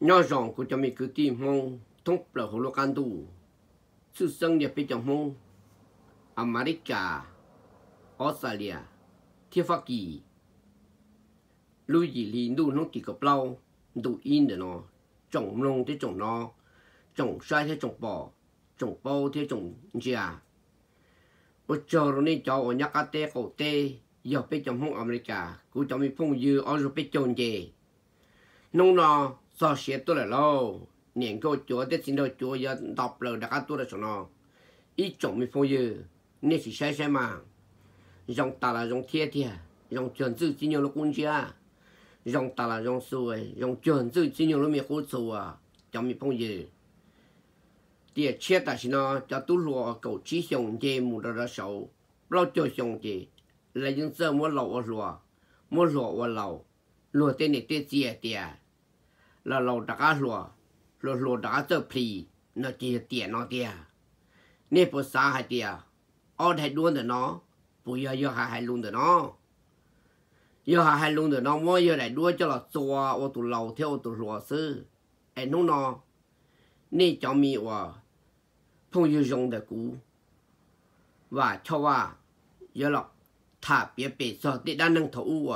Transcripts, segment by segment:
nhỏ rộng của cho mình cứ tìm mong thông bờ hồ lô can đủ sự sinh nhập bên trong mong America Australia Thiên Hoa Kỳ lưu gì li đủ nó chỉ có bao đủ in để nó trồng nông thế trồng nó trồng sai thế trồng bò trồng bao thế trồng già ở chỗ này cho ở nhà cá tê cổ tê giờ bên trong mong America cũng cho mình phong dư ở rồi bên trong gì nông nó sao sẽ tôi là lâu niệm câu chúa tết xin đâu chúa giờ đọc lời đã tôi là số nó ít chồng mình phong như nên chỉ sai sai mà. Dòng ta là dòng thiệt thiệt à. dòng chuẩn dự chỉ nhiều lúc quân gia dòng ta là dòng suy dòng chuẩn dự chỉ nhiều lúc mình hỗ sầu à. Chồng mình phong như địa chết ta xin nó cho tôi lúa cầu chỉ xong chế mù đó là sầu. Bao cho xong chế là những giờ mua lẩu ở lúa mua lúa ở lẩu lúa tên này tên gì à, tiền เราเราดักหลัวหลัวหลัวดักเจอพลีนอจีเตียนอเตียนี่ภาษาให้เตียออดให้ดวนเถอะเนาะปุยยอหาให้ลุงเถอะเนาะยอหาให้ลุงเถอะเนอะว่ายอไห้ด้วยจะหลอดตัวโอตุเราเที่ยวตุหลัวซื้อไอ้นุ่นนอนี่จะมีว่าพงยูยงเดกูว่าชอวว่ายอหลอกถ้าเปียเปีสอดติดด้านนึงเถาอ้ว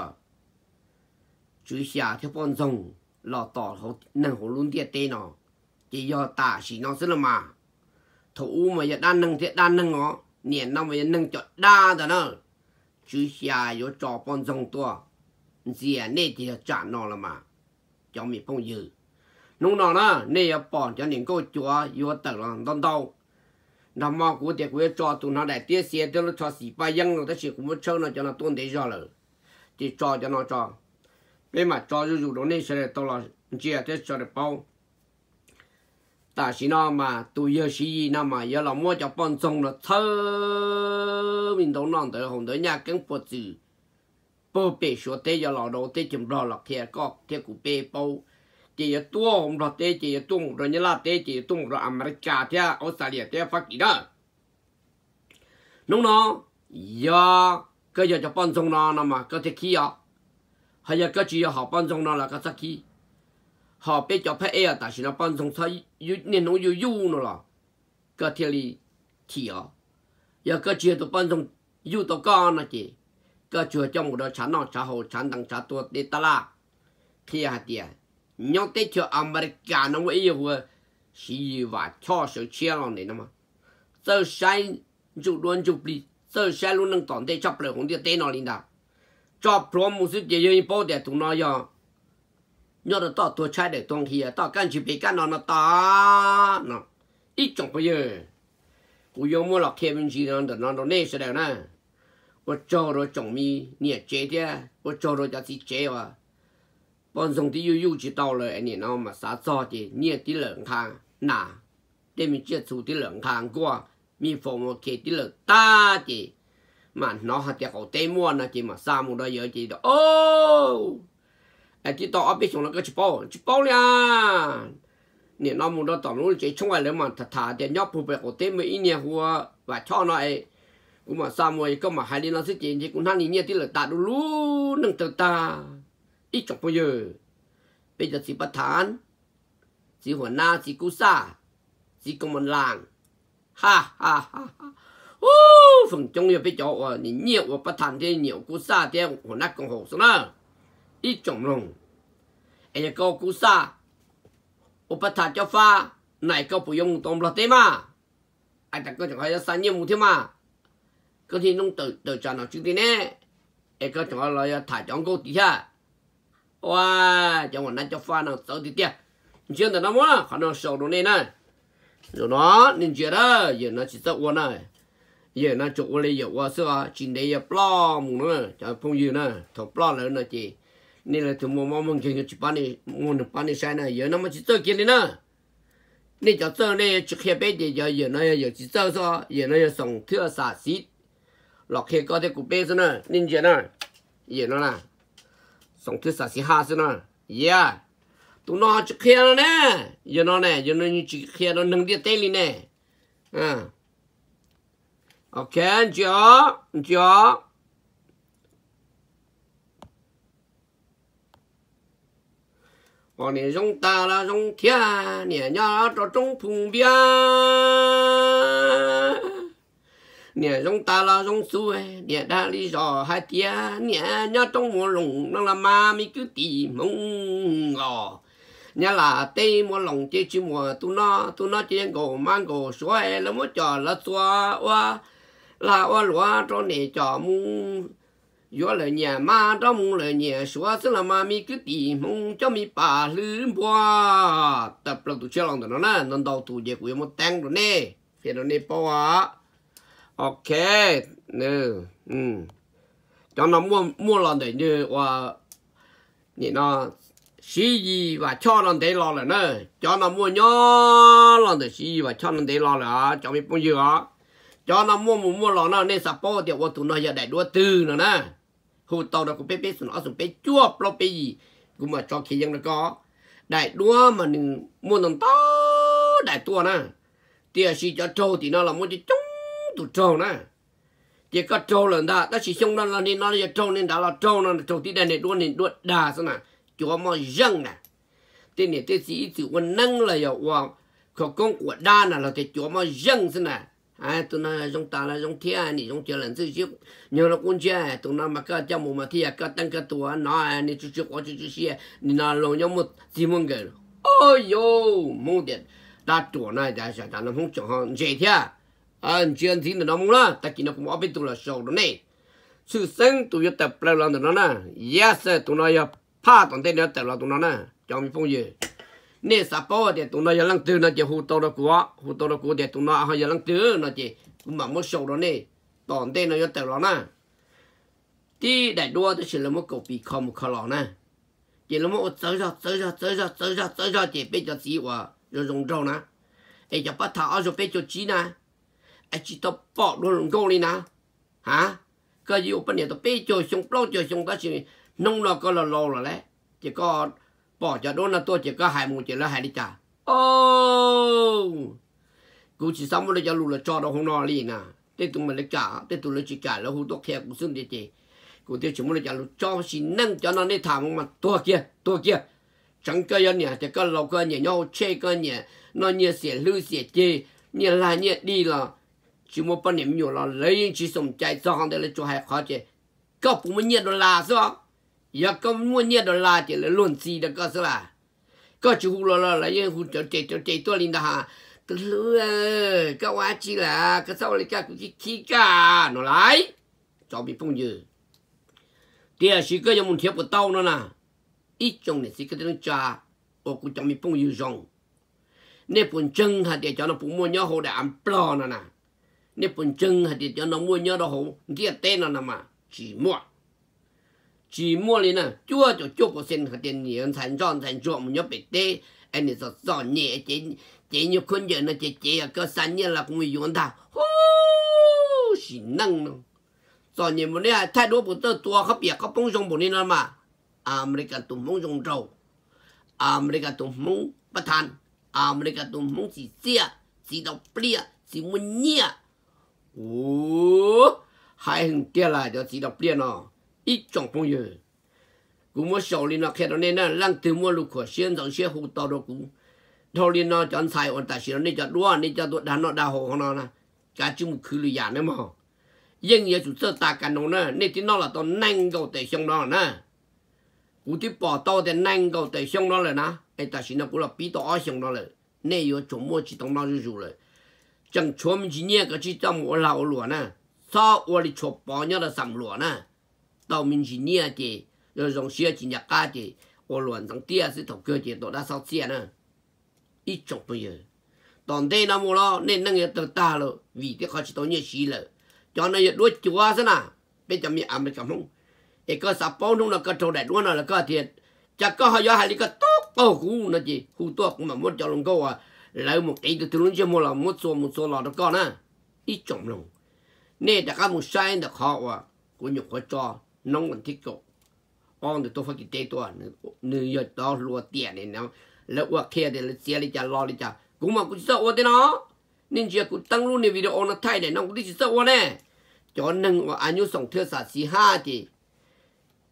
จุยเสียเที่ปนทง lọ tỏ hậu nâng hậu luôn tiệt tê nó. Chỉ do tả chỉ nó sẽ là mà. Thủ mà giờ đan nâng thiệt, đan nâng nó niệm năm mà giờ nâng cho đa đó. Nó chú xa yo cho bọn dòng tua. Gì nê thì trả nó là mà. Cho mình phong yêu nung nó nè nè bỏ cho những cô chúa yo tự là đông đâu nằm mà của tiệc quê cho tụi nó đại tiết xe cho nó cho xì ba yang nó chỉ cũng chơi nó cho nó tuân để ra rồi chỉ cho cho nó cho bên mà cho dù dù đó nên sẽ tôi là chia à, thế cho được bao ta chỉ nó mà tôi giờ chỉ gì nó mà giờ là mua cho bọn sông là thơ. Mình đâu non tới hồng tới nhà cứng bộ chữ bố bể số tê giờ là đầu tê chùm rò là thiệt có thiệt của bê bao chỉ là tua hôm đó tê chỉ là tung rồi như là tê chỉ là tung rồi America thế, Australia thế, phát gì đó. Đúng nó giờ cái giờ cho bọn sông nó nó mà có thể kia hay là cái chỉ họ ban sông nó là cái sắc kia họ biết cho phải ai ta chỉ là ban sông sai yu nên nó yu yu nó là cái thế li thì à giờ cái chỉ là ban sông yu to con nó chỉ cái chùa trong một đó chán nó chán hồ chán đằng chán tua để ta la kia hạt tiền nhau tết cho America nó mới yêu xí và cho sự chia lòng này mà giờ sai chụp luôn chụp đi giờ sai luôn nâng tòn tết chọc lại không tiền tết nó จอบพร้อมมุสิกเยอะๆปุ๊บเดี๋ยถุงน้อยยอดต่อตัวชายเด็กตรงเฮียต่อกันชิบไกันนอนต่อเนาะอีจงไปเยอะกูยอมว่าหลอกเคมินจีนอนแต่นอนตรงนี้แสดงนะว่าจอรจงมีเนี่ยเจ๊เดียว่าจอรจะสิเจ๊วะปอนส่งที่ยูยูจีโตเลยไอเนี่ยน้องมาสาจอจีเนี่ยที่เหลืองทางหนาได้มีเจ้ดสูที่เหลืองทางกว่ามีโฟมโอเคที่เหลืองตาจี mà nó hạt tiệt cổ tê mua nè chỉ mà sao một đôi giờ chỉ đó ô anh chỉ tao biết chúng nó cái chụp bao chụp bao nha nè nó một đôi tao nó chỉ chung lại mà thật thà thì nhóc phụ bè cổ tê mấy nhà hoa và cho nó ấy cũng mà sao một cái mà hai đứa nó sẽ chỉ chỉ cũng hắn nhiều tí lượng ta đủ luôn nâng từ ta ít chọc bây giờ bây giờ chỉ bắt thán chỉ หัวหน้า chỉ cú sa chỉ công an làng ha ha ha ha ô phần chung yêu phải cho ở nhiều ở bất thành thì nhiều cú sa thì hồ nát công hồ số na ít trồng lồng ấy có cú sa. Ở bất thành cho pha. Này có phải dùng tôm là thế mà anh ta có chẳng phải sa nhiều mu thế mà có thì nông tự tự cho nó chứ thế nè. Ấy có chẳng phải là thả chọn cô tí ha. Wow chẳng còn nát cho pha nào sợ tí tiếc chuyện là nó muốn là khả năng sầu đồ này rồi nó, nên chuyện đó, giờ nó chỉ sợ uốn này giờ nó chụp qua đây giờ qua xưa chỉ để giờ plom mùng nữa cho phong dư nữa thọ plom nữa nó chỉ, nên là tụi mong mong chuyện chụp bán đi muốn được bán đi sai này giờ nó mới chỉ chơi kia đi nữa nên cho sợ này chụp khi bé thì giờ giờ nó giờ chỉ chơi sao giờ nó giờ sống thưa xả xít. Lọc khi có thể cụ bé nữa nên giờ nữa giờ nó là sống thưa xả xít ha sao nữa yeah. Tụi nó chụp kia nó nè. Giờ nó nè, giờ nó chụp kia nó nâng đi tay lên nè. À. Ok, anh chị ạ, anh chị chúng ta là chúng thia, nè nhà ở trong phùng bia. Nè chúng ta là chúng suối, nè đã lý do hai tia, nè nhà trong mùa lùng, nó là ma mi cứ tì mông ngò. Nhà là tây mua lòng chơi chim mùa tu nó tu nó chơi gồ mang gồ xóa là mua trò là xóa là ô lúa cho nè cho mu yo là nhà ma cho mu là nhà xoa xin là ma mi cứ tì mu cho mi bà lư bua tập là tu chơi lòng đó nè nên đầu tu về của một tăng rồi nè, phía đó nè bỏ à ok, nè ừ. Cho nó mua mua lòng để như wa nhỉ nó sĩ gì và cho nó để lo là nè. Cho nó mua nhỏ lòng để sĩ và cho nó để lo là, cho mi bao nhiêu á cho nó mua mua mua lò nó nên sập bao thì tôi nó giờ đại đua tư nữa nè. Hụt tàu nó cũng bé bé nó cũng bé chua lo bé gì cũng mà cho khi dân nó có. Đại đua mà đừng mua đồng to, đại tua nè. Tia sĩ cho trâu thì nó là mua chỉ trúng tụ trâu nè. Chỉ có trâu là đó đó chỉ xong nó là nên nó là trâu nên đã là trâu nó trâu thì đây này đua nên đua đà sao nè. Cho mà răng nè. Thế này thế chỉ chữ quân năng là giờ wa có công của đa nè là cái cho mà răng thế nè ai, tụi nó trong ta là trong thiên này trong chưa lần thứ trước. Nhiều là quân chơi tụi nó mà cơ cho một mà thiên à, cơ tăng cái tụa nó à, anh này chú chú quá chú chú xe nên nó lồng nhau một gì mông cái ôi yo mong tiền ta tụa này đã sợ ta nó không chọn hàng chơi thiên à? ờ, anh chưa thấy nó mông là ta chỉ nó cũng ở biết tụi là sầu rồi này sự sinh tụi tập lại lần rồi nó nè. Yes, tụi nó ya pa tụi nó tập lại tụi nó nè. Cho mình phong gì? Nè sa bao de tụi nó giờ lăng tư nó chỉ hụt tàu đó quá, hụt tàu đó quá de tụi nó họ giờ lăng tư nó chỉ cũng mà mất số đó nè, tòn tên nó giờ tàu nè. Đi đại đua tôi chỉ là một cậu bị không một khẩu nè. Chỉ là một tới giờ tới giờ tới giờ tới giờ tới giờ chỉ biết cho chỉ và rồi dùng trâu nè. ai cho bắt thảo rồi biết cho chỉ nè. ai chỉ tao bỏ luôn luôn trâu đi nè. Hả? Cái gì ở bên này tao biết cho xong bao cho xong cái gì nông nó có là lâu rồi đấy chỉ có bỏ cho đó là tôi chỉ có hai mùng chỉ là hai đi trả ô cú chỉ xong rồi cho lù là cho đâu không no liền à. Tết tụi mình lấy trả tết tụi lấy chỉ trả là hú tóc khe cũng xưng đi chị cú thế chúng mình cho lù cho xin nâng cho nó đi thảm mà tôi kia tôi kia. Chẳng cái gì nhỉ chỉ có lâu cái nhỉ nhau chơi cái nhỉ nó nhỉ xẻ lư, xẻ chê nhỉ là nhỉ đi là. Chỉ một bao niệm nhiều là lấy chỉ sống chạy cho hàng để lấy cho hai khó chê. Cậu cũng mới nhiệt đô la sao? Giờ có mua nhiệt đồ la chỉ là luôn gì đó có sao à, có chú lo lo là yên hú cho chạy cho chạy tôi linh ha tôi lừa cái quá chi là cái sau lại cái cái khí cả nó lại cho bị phong dư tiếc là chỉ có một thiệp của tao nữa nè ít trong này chỉ có tiếng cha. Ô cũng cho bị phong dư rong nếu buồn chân hạt để cho nó cũng mua nhau hồ để ăn plo nè nè nếu buồn chân hạt để cho nó mua nhau đó hồ kia tên nó nè mà. Chỉ mua chỉ mua lên à. Chúa cho chúa có xin hoạt tiền nhiều thành tròn thành trọ mình nhớ bị tê anh ấy sợ sợ nhẹ chỉ chỉ như con giờ nó chỉ chỉ ở cơ sản như là cũng bị dùng ta. Hú, xì năng nó sợ nhẹ một này thay đổi của tơ tua khắp biệt khắp bông rong bộ nên mà. America tụm bông rong trâu America tụm bông bất thành America tụm bông chỉ xia chỉ đọc bia chỉ muốn nhia. Ồ hai hình kia là cho chỉ đọc bia nó ít chọn phong giờ cũng mua sầu lên nó kẹt nó nên là lăng từ mua lục của xiên dòng xiên hụt tàu đâu cũng thâu lên nó chọn xài ổn tại xiên nên cho đua, nên cho tụi đàn nó đào hộ nó nè. Cả chứ một khứ lùi giả mà. Nhưng giờ chúng ta ta cả nó nè, nên thì là tao nang gầu tệ xong đó nè. Cũng thì bỏ tao thì nang gầu tệ xong đó rồi nè. Ai ta xiên nó là bí tao xong rồi nên giờ chúng mua chỉ tông nó rồi rồi chẳng chúa mình chỉ cái chỉ trong một lúa nè. Sao ở đi chụp bao nhiêu là sầm lúa nè tàu mình chỉ nia thì rồi dùng xe chỉ nhặt cá thì ô luận trong tia sẽ thọc cơ thì tổ đã sau xe nữa ít chục bây giờ toàn thế nó mua lo nên năng nghiệp tự ta lo vì cái khó chỉ tổ nhiều xí lợ, cho nên đuôi chúa thế nào bây giờ mình ăn được không cái cái sập bao nung là cái trâu đại luôn là cái thiệt chắc có hải là cái tốt ô cú nó gì cú tốt cũng mà muốn cho lòng câu à lấy một cái từ từ luôn chưa mua là một số một số lọ đó con á ít chồng lòng nên đã có một sai được họ à cũng nhục khó cho nông vẫn thích cục. Ông thì tôi phải kể tôi nữ giờ đó lúa tiền này nó lỡ qua kia thì lỡ xe đi chả, lo đi chả. Cũng mà cũng sợ ô thế nó. Nên chỉ cũng tăng luôn này video nó thay để nó cũng đi sợ ô nè. Cho nên anh yêu sống theo xã sĩ ha thì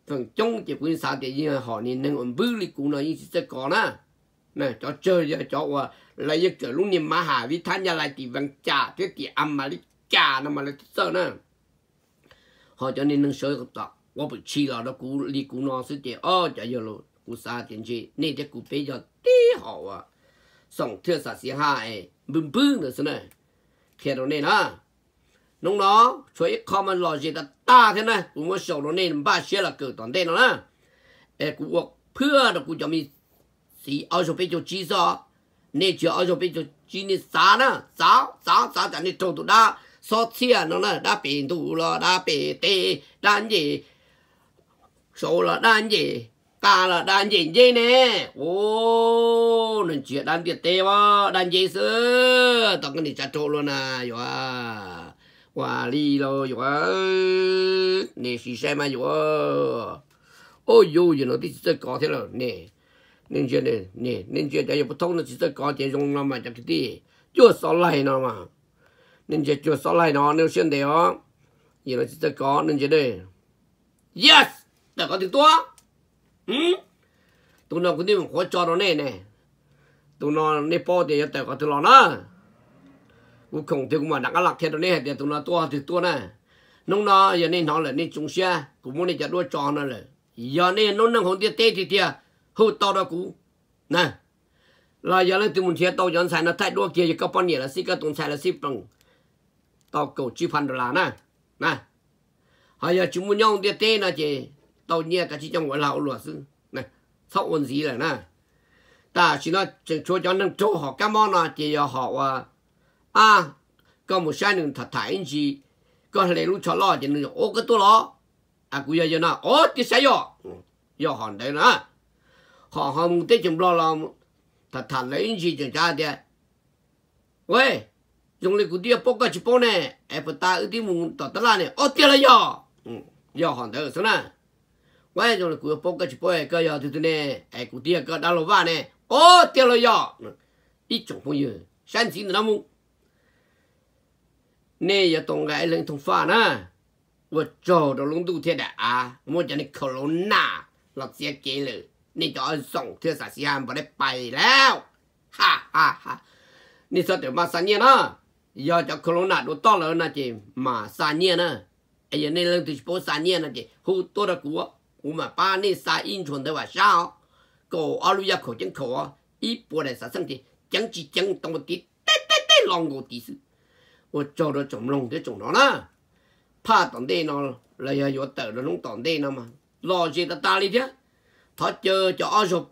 phần trong thì cũng sao thì như họ nên nên ông bự đi cũng nói như sẽ có nè. Nè, cho chơi cho cho qua lấy cái kiểu lúc niệm mà hà vi thanh ra lại thì vẫn trả thế thì âm mà đi trả nó mà lại sợ nè. Họ cho nên nâng sôi cái đó 我不去了，那股你股那是的哦，加油了，股三点去，那点股比较低好啊，上特啥时哈哎，笨笨的是呢，看到那呢。nông đó chuối khó mà lò gì ta ta thế này cũng có sầu nó nên ba xe là cử toàn tên nó nè ê cũng có phưa đó cũng cho mình xí ở chỗ bên chỗ chi sao nên chưa ở chỗ bên chỗ chi nên xá nè xá xá xá chẳng nên trâu tụ đa so chia nó nè đa bền tụ là đa bề tê đa gì số là đan gì? Cả là đan gì gì nè? Ô nên chuyện đan tiệt tê quá, đan gì sứ tao cái này chặt trộn luôn à rồi à. quả li lo rồi à. nè xí xe mà rồi à. ôi dù gì nó đi chơi cỏ thế rồi nè. Nên chuyện này, nè, nên chuyện đấy bất thông nó chỉ chơi cỏ chỉ dùng nó mà chặt đi. Chưa sáu lại nó mà. Nên chuyện chưa sáu lại nó, nếu chuyện đấy ó gì nó chỉ chơi cỏ nên chuyện đây yes! แต่ก็ติดตัวอืมตุนเราคนนี้มันขอจอเราแน่แน่ตุนเราในป้อเดียวแต่ก็ติดเรานะกูคงถึงมาดักหลักแค่ตรงนี้เดี๋ยวตุนเราตัวติดตัวนะน้องน้ออย่างนี้น้องเลยนี่จงเสียกูไม่ได้จะด้วยจอนั่นเลยอย่างนี้น้องนั่งของเตี้ยเตี้ยทีเดียวหูต่อเรากูนะเราอย่าเล่นตุนเทียโตย้อนสายนะไทยด้วยเกียร์ก็ปนเนี่ยละสิก็ตุนสายละสิปังต่อเก่าจีพันดอลลาร์นะนะ hay là chúng muốn nhau tiệt tê là chị tàu nhẹ cả chỉ trong gọi là luật sư nè sau ôn gì là nè ta chỉ nói cho cho nên chỗ họ các món nè chỉ họ à có một sai nữa thật thải gì có lẽ lúc cho lo thì nó ô cái tôi lo à cũng giờ nó ô thì sai rồi giờ hòn đấy nữa họ họ muốn tới chừng lo lo thật thật lấy gì chẳng cha đi喂用力古地包个去包呢，哎不打一点木到得啦呢，哦对了哟，嗯，要好的是呢， vậy rồi cứ bông cái chụp cái cái giờ thì thế này ai cũng tiếc cái đào lô vã này ô tiếc rồi giờ ít chụp bao nhiêu sáng chín là mu nè giờ tông cái lên thùng pha na vợ cho đồ lúng tu thế đã à muốn cho nên corona là sẽ kể lời nên cho sống thưa sa si ham bỏ đấy bay แล้วฮ่าฮ่าฮ่านี่สดเดี๋ยวมาสัญญาเนาะยอจะโคโรนาดูต้อเลยนะจีมาสัญญาเนาะไอ้ยันนี่เรื่องที่โพสัญญาเนาะจีหูตัวระกัว 我做到种弄的种了啦，怕当地呢，来呀有得了弄当地呢嘛，老些的大力的，他就就二十，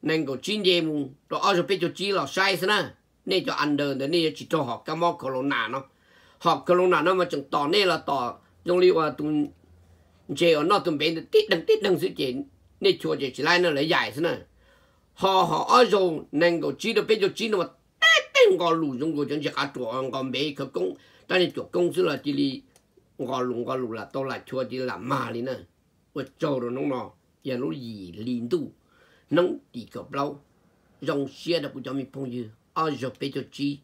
能够今年么，到二十八就几了晒是呢，你就安得的你去做好干嘛可能难呢，好可能难那么种到那了到，用力话东， chế ở nó tụm bên tít đằng tít đằng sự chế nên chùa chế chỉ lại nó lại dài thế này họ họ ở rồi, nên có chỉ được bây chỗ chỉ nó mà tết tên có lù dùng của chân chế cả chùa còn bé cái công ta nên chùa công chứ là chỉ đi ngò lù ngò lù là to là chùa chỉ là mà đi nè. Và cho rồi, nó nó giờ nó gì liền tu. Nó đi cọp lâu. Dòng xe đã cũng cho mình phong dư. Ở rồi bây chỗ chỉ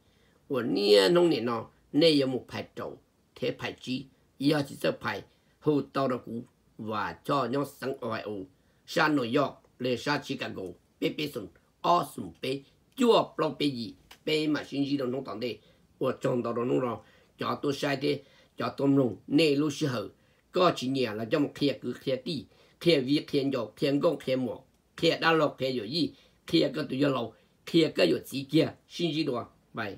và nia nông này nó nay có một phải trồng thế phải chỉ giờ chỉ sợ phải hù tàu đó cũ và cho nhau sáng ngoài ủ sa New York, lê sa Chicago bê bê sùn o sùn bê chúa plong bê gì bê mà xin gì đâu nông tận đây ở trong đó đó nông rồi. Cho tôi sai thế cho tôi nông nê lô sư hở. Có chỉ nhà là cho một kia cứ kia đi kia vi kia nhỏ kia công kia mỏ kia đa lộc kia gì kia cái tụi lâu kia cái gì kia, xin gì đó vậy